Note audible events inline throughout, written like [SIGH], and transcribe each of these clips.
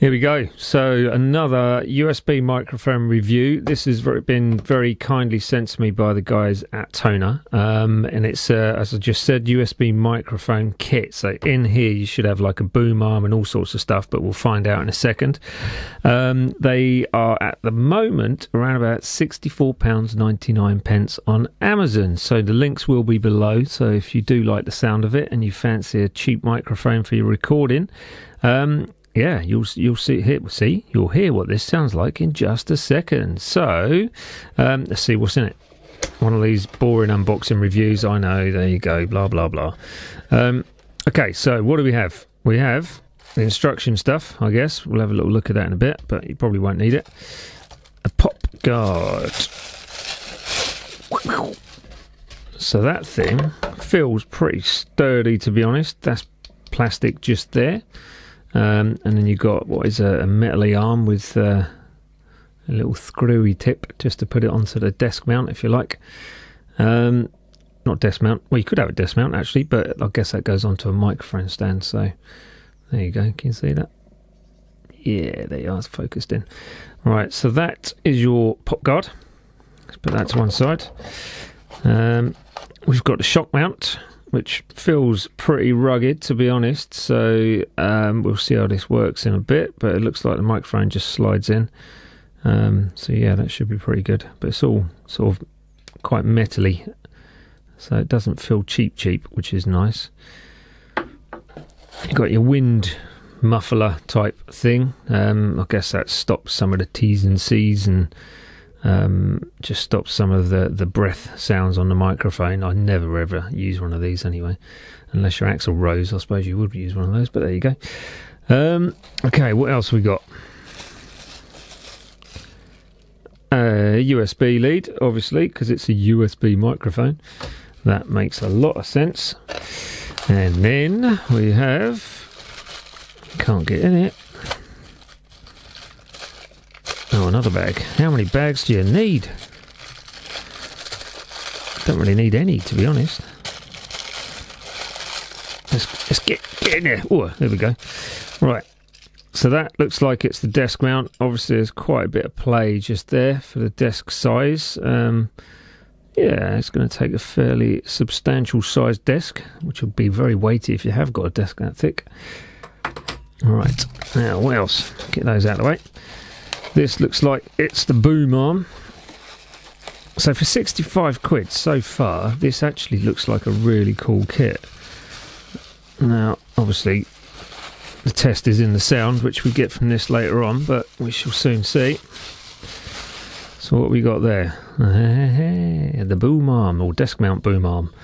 Here we go. So another USB microphone review. This has been very kindly sent to me by the guys at Tonor, um, and it's uh, as I just said, USB microphone kit. So in here you should have like a boom arm and all sorts of stuff, but we'll find out in a second. Um, they are at the moment around about sixty-four pounds ninety-nine pence on Amazon. So the links will be below. So if you do like the sound of it and you fancy a cheap microphone for your recording. Um, yeah, you'll you'll see hear, see you'll hear what this sounds like in just a second. So um, let's see what's in it. One of these boring unboxing reviews. I know. There you go. Blah blah blah. Um, okay, so what do we have? We have the instruction stuff. I guess we'll have a little look at that in a bit, but you probably won't need it. A pop guard. So that thing feels pretty sturdy, to be honest. That's plastic just there. Um, and then you've got what is a, a metally arm with uh, a little screwy tip just to put it onto the desk mount, if you like. Um, not desk mount. Well, you could have a desk mount actually, but I guess that goes onto a microphone stand. So there you go. Can you see that? Yeah, there you are. It's focused in. Right, so that is your pop guard. Let's put that to one side. Um, we've got the shock mount which feels pretty rugged to be honest. So um, we'll see how this works in a bit, but it looks like the microphone just slides in. Um, so yeah, that should be pretty good. But it's all sort of quite metally, so it doesn't feel cheap, cheap, which is nice. You've got your wind muffler type thing. Um, I guess that stops some of the T's and C's and um, just stop some of the, the breath sounds on the microphone. I never ever use one of these anyway, unless you're Axl Rose. I suppose you would use one of those, but there you go. Um, okay, what else we got? A USB lead, obviously, because it's a USB microphone. That makes a lot of sense. And then we have. Can't get in it. Oh, another bag. How many bags do you need? Don't really need any, to be honest. Let's, let's get, get in there. Oh, there we go. Right. So that looks like it's the desk mount. Obviously, there's quite a bit of play just there for the desk size. Um, yeah, it's going to take a fairly substantial sized desk, which will be very weighty if you have got a desk that thick. All right. Now, what else? Get those out of the way. This looks like it's the boom arm. So for 65 quid so far, this actually looks like a really cool kit. Now, obviously, the test is in the sound, which we get from this later on, but we shall soon see. So what we got there? [LAUGHS] The boom arm, or desk mount boom arm.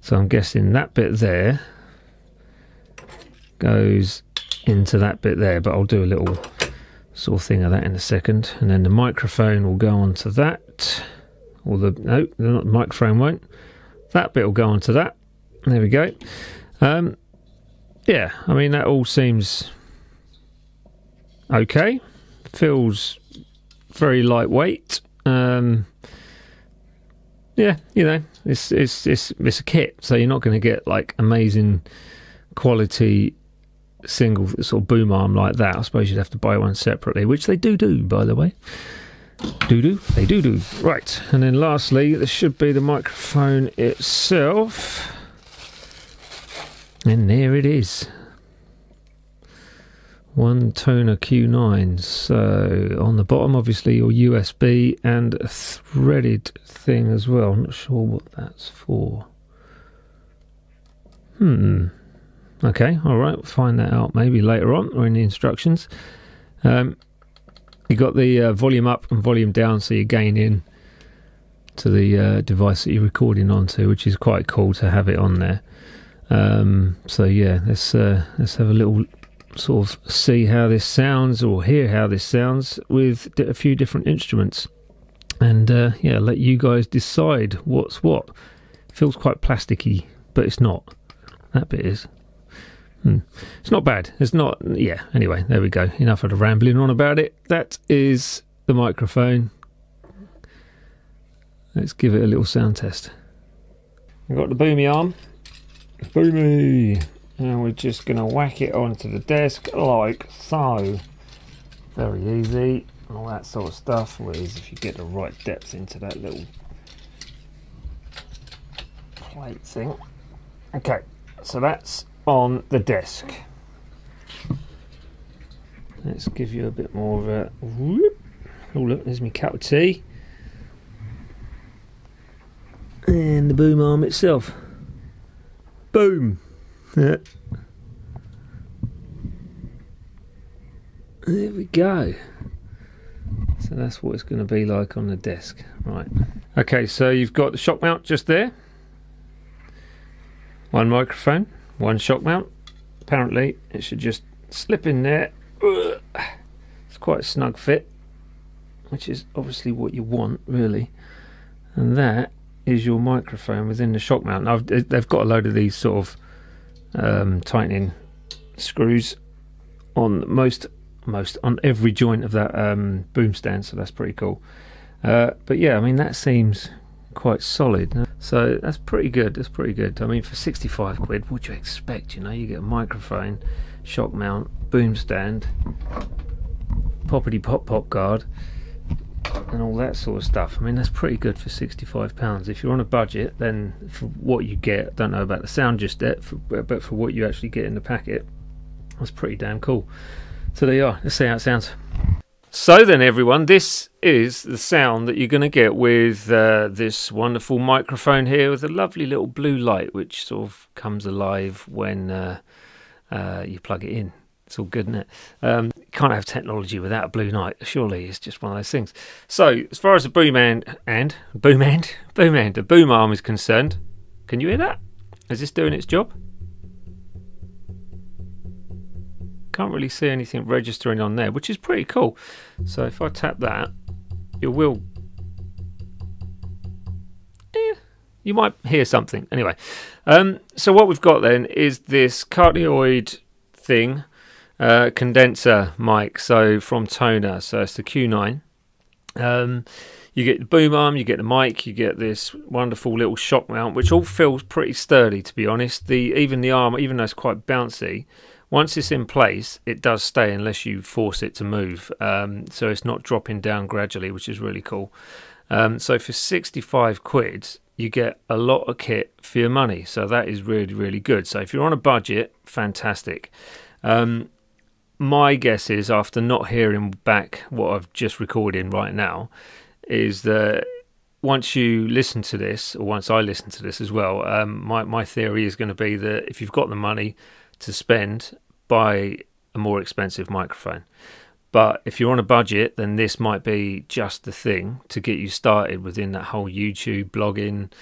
So I'm guessing that bit there goes into that bit there, but I'll do a little sort of thing of that in a second. And then the microphone will go onto that. Or the no, the microphone won't. That bit will go onto that. There we go. Um, yeah, I mean that all seems okay. Feels very lightweight. Um, yeah, you know, it's it's it's it's a kit, so you're not going to get like amazing quality single sort of boom arm like that. I suppose you'd have to buy one separately, which they do do, by the way. Do do, they do do. Right, and then lastly, this should be the microphone itself. And there it is. One Tonor Q9. So on the bottom, obviously, your USB and a threaded thing as well. I'm not sure what that's for. Hmm. Okay, all right, we'll find that out maybe later on or in the instructions. Um, you got the uh, volume up and volume down, so you gain in to the uh, device that you're recording onto, which is quite cool to have it on there. Um, so yeah, let's uh, let's have a little sort of see how this sounds or hear how this sounds with a few different instruments, and uh, yeah, let you guys decide what's what. feels quite plasticky, but it's not. That bit is. Hmm. It's not bad. It's not. Yeah. Anyway, there we go. Enough of the rambling on about it. That is the microphone. Let's give it a little sound test. We've got the boomy arm. Boomy. And we're just going to whack it onto the desk like so. very easy all that sort of stuff. Whereas if you get the right depth into that little plate thing. Okay, so that's on the desk. Let's give you a bit more of a whoop. Oh look, there's my cup of tea. And the boom arm itself. Boom! [LAUGHS] Yeah. There we go. So that's what it's going to be like on the desk. Right. Okay, so you've got the shock mount just there. One microphone, one shock mount. Apparently, it should just slip in there. It's quite a snug fit, which is obviously what you want, really. And that is your microphone within the shock mount. Now, they've got a load of these sort of um, tightening screws on most most on every joint of that um, boom stand, so that's pretty cool. Uh, but yeah, I mean that seems quite solid. So that's pretty good. That's pretty good. I mean, for 65 quid, what do you expect? You know, you get a microphone, shock mount, boom stand, poppity pop pop guard, and all that sort of stuff. I mean, that's pretty good for 65 pounds. If you're on a budget, then for what you get, don't know about the sound just yet, for, but for what you actually get in the packet, that's pretty damn cool. So there you are. Let's see how it sounds. So then, everyone, this is the sound that you're going to get with uh, this wonderful microphone here with a lovely little blue light, which sort of comes alive when uh, uh, you plug it in. It's all good, isn't it? Um, you can't have technology without a blue light. Surely, it's just one of those things. So, as far as the boom and and boom and boom and the boom arm is concerned, can you hear that? Is this doing its job? Can't really see anything registering on there, which is pretty cool. So if I tap that, it will. Eh, you might hear something. Anyway, um, so what we've got then is this cardioid thing, uh, condenser mic. So from Tonor, so it's the Q9. Um, you get the boom arm, you get the mic, you get this wonderful little shock mount, which all feels pretty sturdy to be honest. The even the arm, even though it's quite bouncy, once it's in place, it does stay unless you force it to move. Um, so it's not dropping down gradually, which is really cool. Um, so for 65 quid, you get a lot of kit for your money. So that is really, really good. So if you're on a budget, fantastic. Um, my guess is, after not hearing back what I've just recorded right now, is that once you listen to this, or once I listen to this as well, um, my, my theory is going to be that if you've got the money, to spend, buy a more expensive microphone. But if you're on a budget, then this might be just the thing to get you started within that whole YouTube, blogging,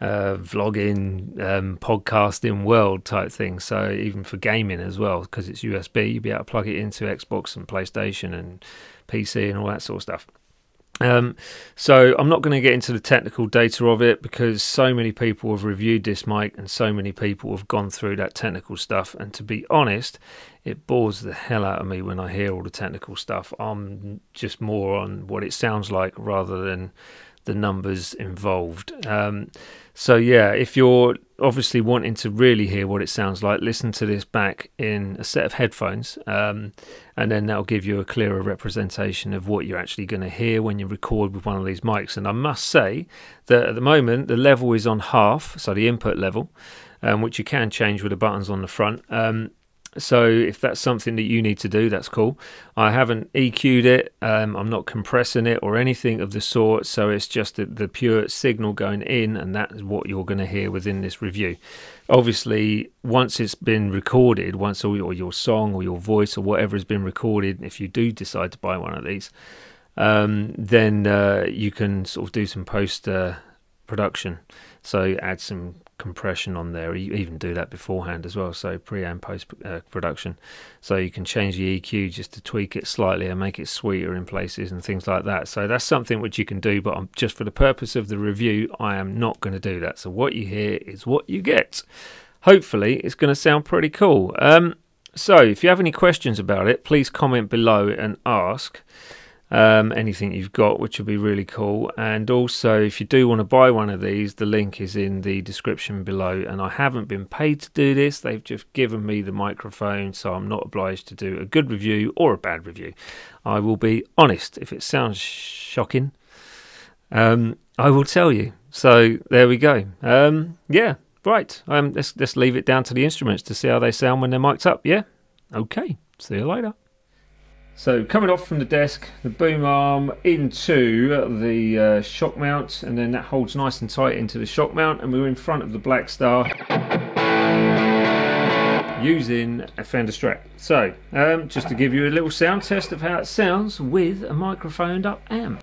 uh, vlogging, um, podcasting world type thing. So even for gaming as well, because it's USB, you'll be able to plug it into Xbox and PlayStation and PC and all that sort of stuff. Um, so I'm not going to get into the technical data of it because so many people have reviewed this mic and so many people have gone through that technical stuff. And to be honest, it bores the hell out of me when I hear all the technical stuff. I'm just more on what it sounds like rather than the numbers involved. Um, so yeah, if you're obviously wanting to really hear what it sounds like, listen to this back in a set of headphones, um, and then that'll give you a clearer representation of what you're actually going to hear when you record with one of these mics. And I must say that at the moment the level is on half, so the input level, um, which you can change with the buttons on the front. So if that's something that you need to do, that's cool. I haven't EQ'd it. Um, I'm not compressing it or anything of the sort. So it's just the, the pure signal going in, and that is what you're going to hear within this review. Obviously, once it's been recorded, once all your, your song or your voice or whatever has been recorded, if you do decide to buy one of these, um, then uh, you can sort of do some post uh, production. So add some compression on there. You even do that beforehand as well, so pre and post uh, production. So you can change the EQ just to tweak it slightly and make it sweeter in places and things like that. So that's something which you can do, but I'm, just for the purpose of the review, I am not going to do that. So what you hear is what you get. Hopefully, it's going to sound pretty cool. Um, so if you have any questions about it, please comment below and ask. Um, anything you've got, which would be really cool. And also, if you do want to buy one of these, the link is in the description below. And I haven't been paid to do this, they've just given me the microphone, so I'm not obliged to do a good review or a bad review. I will be honest, if it sounds shocking, um, I will tell you. So there we go. Um, yeah, right. Um, let's let's leave it down to the instruments to see how they sound when they're mic'd up. Yeah. Okay. See you later. So coming off from the desk, the boom arm into the uh, shock mount, and then that holds nice and tight into the shock mount, and we're in front of the Blackstar using a Fender Strat. So um, just to give you a little sound test of how it sounds with a microphoned up amp.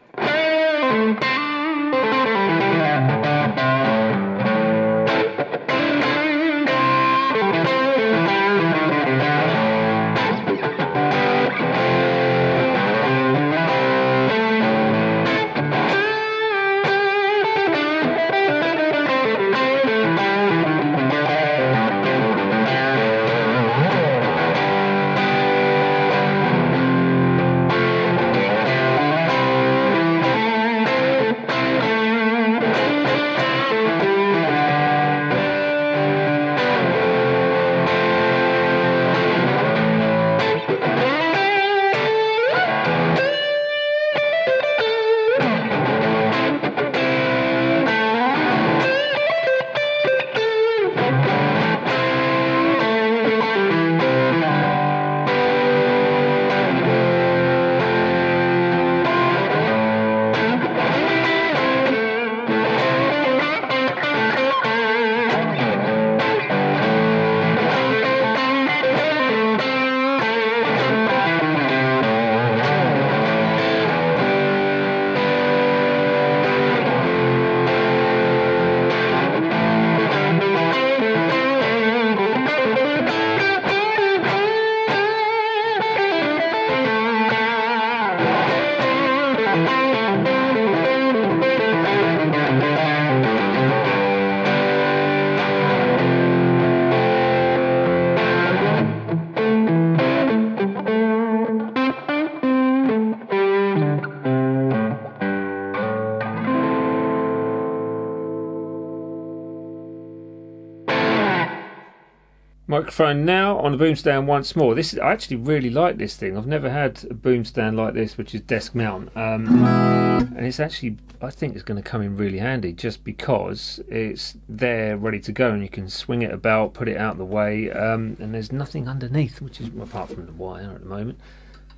Microphone now on the boom stand once more. This is, I actually really like this thing. I've never had a boom stand like this, which is desk mount, um, and it's actually I think it's going to come in really handy just because it's there ready to go and you can swing it about, put it out of the way, um, and there's nothing underneath, which is apart from the wire at the moment.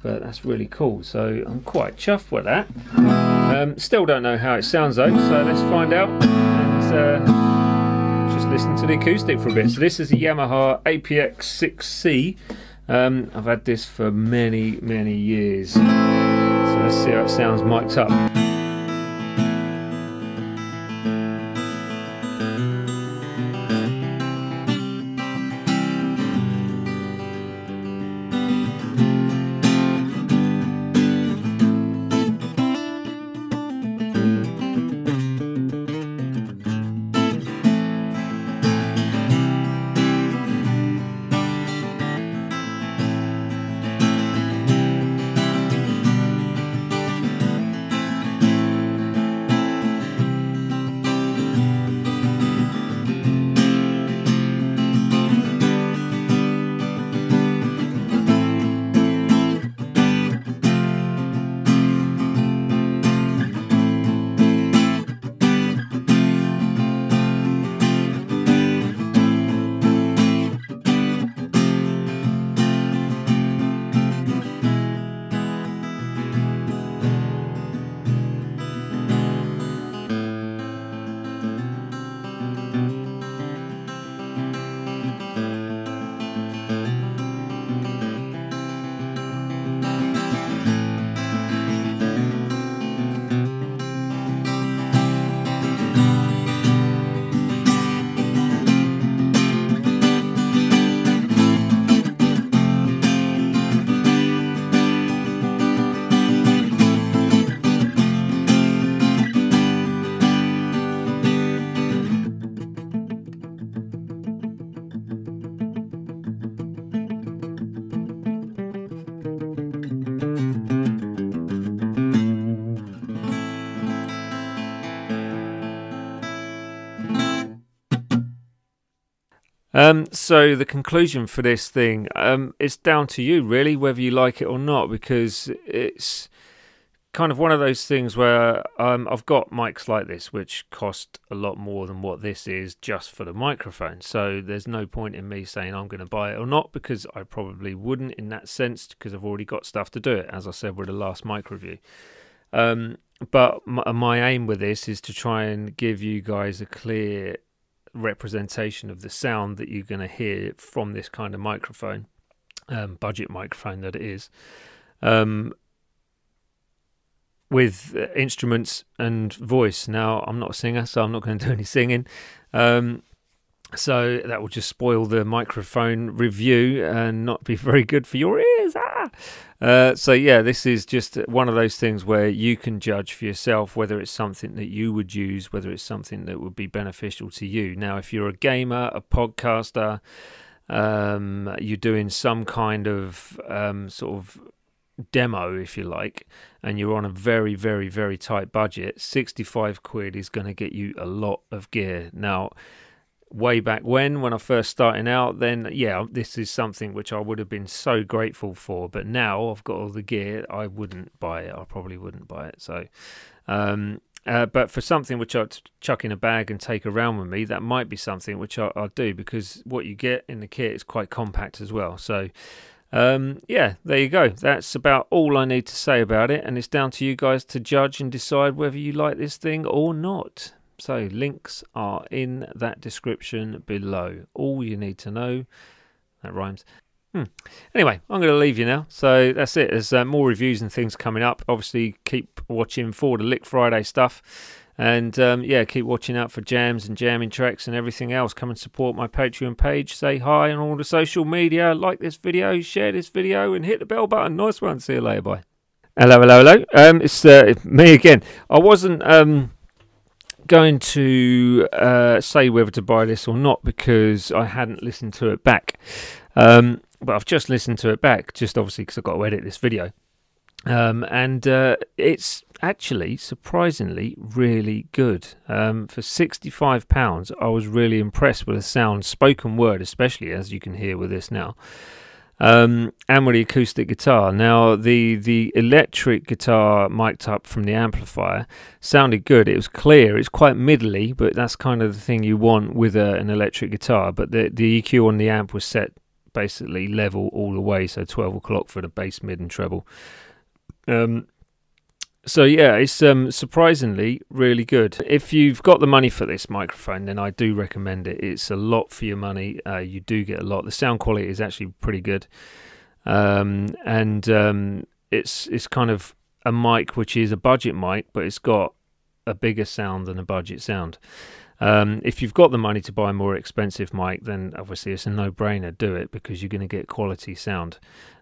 But that's really cool, so I'm quite chuffed with that. Um, still don't know how it sounds though, so let's find out. Listen to the acoustic for a bit. So this is a Yamaha APX6C. Um, I've had this for many, many years. So let's see how it sounds mic'd up. Um, so the conclusion for this thing, um, it's down to you really, whether you like it or not, because it's kind of one of those things where um, I've got mics like this, which cost a lot more than what this is just for the microphone. So there's no point in me saying I'm going to buy it or not, because I probably wouldn't in that sense, because I've already got stuff to do it, as I said with the last mic review. Um, but my, my aim with this is to try and give you guys a clear representation of the sound that you're going to hear from this kind of microphone, um, budget microphone that it is, um, with uh, instruments and voice. Now, I'm not a singer, so I'm not going [LAUGHS] to do any singing. Um, so that will just spoil the microphone review and not be [LAUGHS] very good for your ears. Uh, so yeah, this is just one of those things where you can judge for yourself whether it's something that you would use, whether it's something that would be beneficial to you. Now, if you're a gamer, a podcaster, um, you're doing some kind of um, sort of demo, if you like, and you're on a very, very, very tight budget, 65 quid is going to get you a lot of gear. Now, way back when, when I first starting out, then yeah, this is something which I would have been so grateful for. But now I've got all the gear, I wouldn't buy it. I probably wouldn't buy it. So, um, uh, but for something which I'd chuck in a bag and take around with me, that might be something which I, will do because what you get in the kit is quite compact as well. So, um, yeah, there you go. That's about all I need to say about it, and it's down to you guys to judge and decide whether you like this thing or not. So, links are in that description below. All you need to know. That rhymes. Hmm. Anyway, I'm going to leave you now. So that's it. There's uh, more reviews and things coming up. Obviously, keep watching for the Lick Friday stuff. And um, yeah, keep watching out for jams and jamming tracks and everything else. Come and support my Patreon page. Say hi on all the social media. Like this video, share this video, and hit the bell button. Nice one. See you later. Bye. Hello, hello, hello. Um, it's uh, me again. I wasn't. Um, going to uh, say whether to buy this or not because I hadn't listened to it back. Um, but I've just listened to it back, just obviously because I've got to edit this video. Um, and uh, it's actually surprisingly really good. Um, for £65, I was really impressed with the sound, spoken word, especially as you can hear with this now um, and with the acoustic guitar. Now, the the electric guitar mic'd up from the amplifier sounded good. It was clear. It's quite middly, but that's kind of the thing you want with a, an electric guitar. But the the EQ on the amp was set basically level all the way, so 12 o'clock for the bass, mid, and treble. Um, so yeah, it's um, surprisingly really good. If you've got the money for this microphone, then I do recommend it. It's a lot for your money. Uh, you do get a lot. The sound quality is actually pretty good, um, and um, it's it's kind of a mic which is a budget mic, but it's got a bigger sound than a budget sound. Um, if you've got the money to buy a more expensive mic, then obviously it's a no-brainer. Do it because you're going to get quality sound.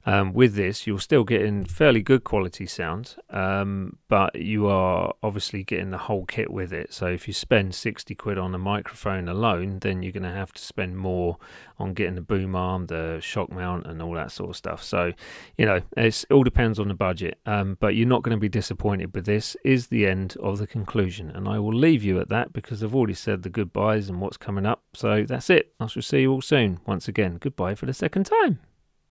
Um, with this, you're still getting fairly good quality sound, um, but you are obviously getting the whole kit with it. So if you spend 60 quid on a microphone alone, then you're going to have to spend more on getting the boom arm, the shock mount, and all that sort of stuff. So, you know, it all depends on the budget, um, but you're not going to be disappointed with this. Is the end of the conclusion, and I will leave you at that because I've already said the goodbyes and what's coming up. So that's it. I shall see you all soon. Once again, goodbye for the second time.